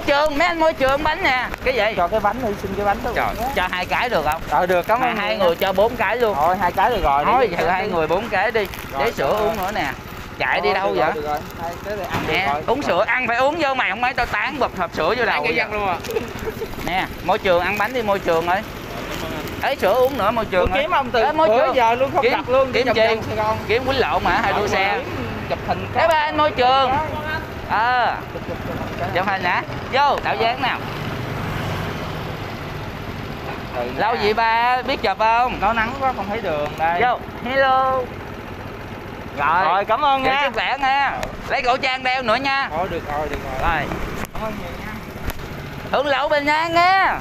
môi trường mấy anh môi trường bánh nè. Cái gì? Cho cái bánh đi xin cái bánh đó trời cho hai cái được không? Ờ được cảm ơn hai người cho bốn cái luôn. Rồi hai cái được rồi thôi đi. giờ hai người bốn cái đi. Rồi, để sữa uống nữa nè. Chạy đi Ờ, đâu vậy? nè uống sữa ăn phải uống vô mày không mấy tao tán bập hộp sữa vô đầu luôn à? Nè môi trường ăn bánh đi môi trường ơi. Ấy sữa uống nữa môi trường kiếm ông từ môi bữa trường. giờ luôn không Kiếm- đặt luôn kiếm Gòn. Kiếm quýnh lộn mà hai đua xe. chụp hình thế ba anh môi trường. Ờ. Chụp hình hả? Vô tạo dáng nào. Lâu gì ba biết chụp không? Nó nắng quá không thấy đường đây. Vô hello. Rồi rồi cảm ơn nha. sức khỏe nha. Lấy khẩu trang đeo nữa nha. Thôi được rồi được rồi. Rồi. Cảm ơn nhiều nha. Hưởng lậu bình an nha